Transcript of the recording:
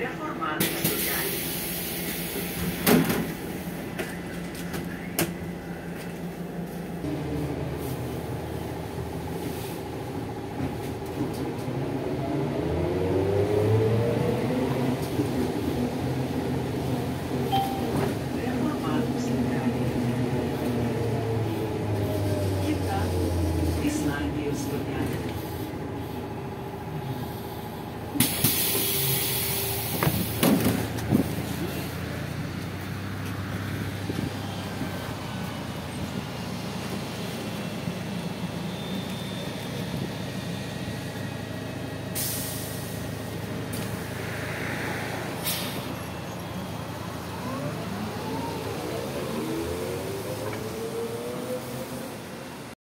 reformatų stotelė.